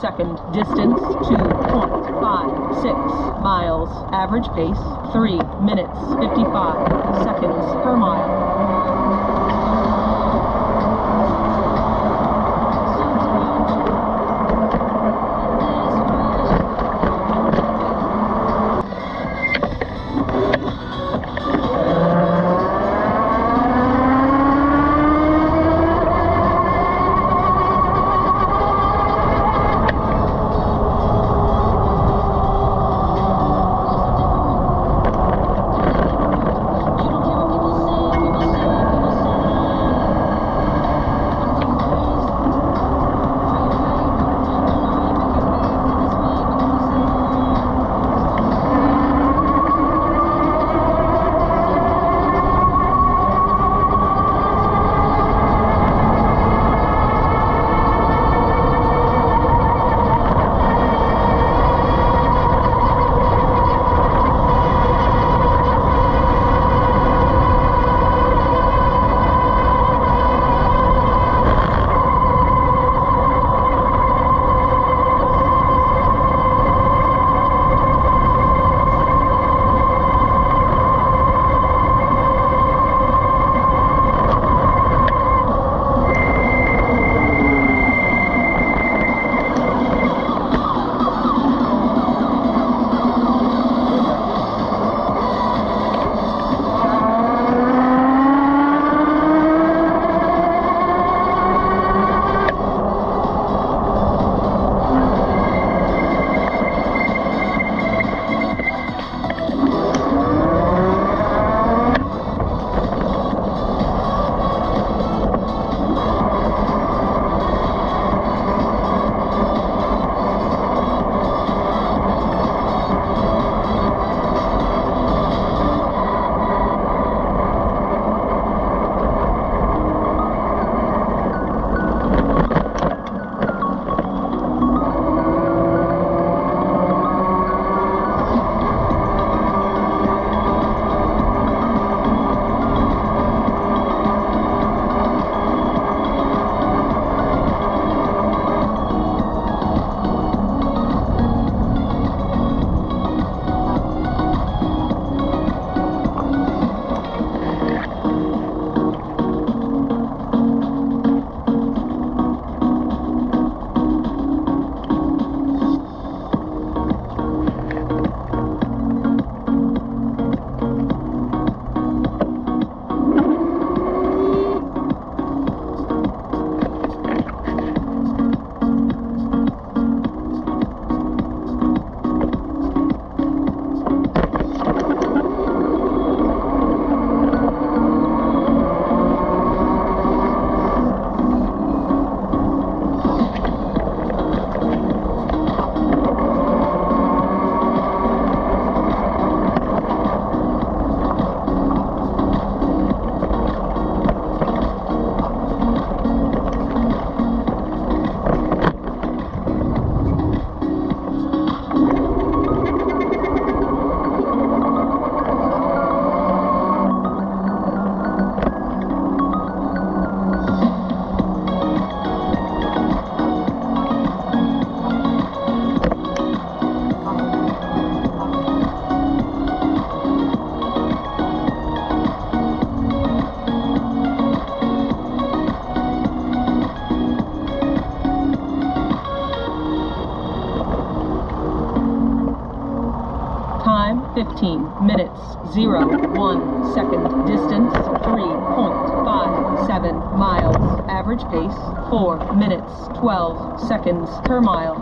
second. Distance 2.56 miles. Average pace 3 minutes 55 seconds per mile. 15 minutes 0 1 second. Distance 3.57 miles. Average pace 4 minutes 12 seconds per mile.